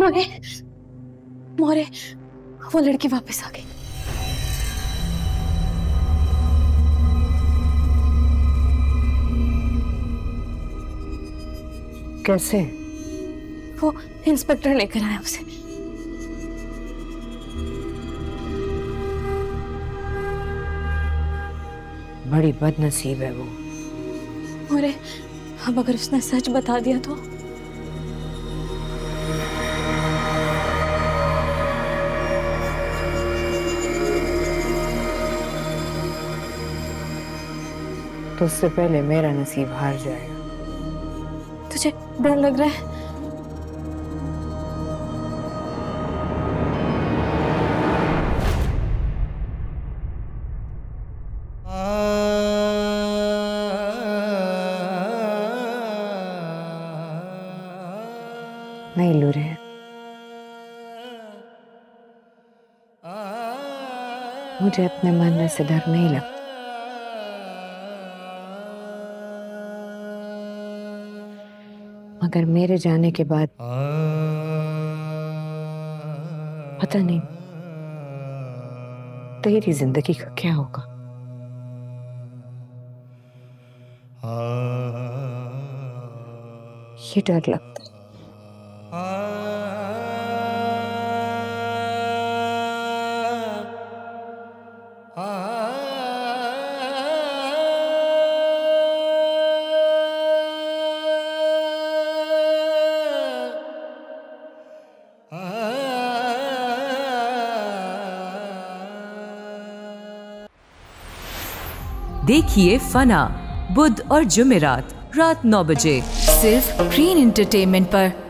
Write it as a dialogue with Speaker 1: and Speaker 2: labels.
Speaker 1: मोरे मोरे वो लड़की वापस आ गई।
Speaker 2: कैसे?
Speaker 1: वो इंस्पेक्टर लेकर आया उसे।
Speaker 2: बड़ी बदनसीब है वो।
Speaker 1: मोरे अब अगर उसने सच बता दिया तो?
Speaker 2: तो उससे पहले मेरा नसीब हार जाएगा।
Speaker 1: तुझे डर लग रहा है?
Speaker 2: नहीं लूरे। मुझे अपने मरने से डर नहीं लगता। मगर मेरे जाने के बाद पता नहीं तेरी ज़िंदगी का क्या होगा? ये डर लगता
Speaker 3: देखिए फना बुध और जुमेरात रात नौ बजे।
Speaker 4: सिर्फ़ ग्रीन एंटरटेनमेंट पर।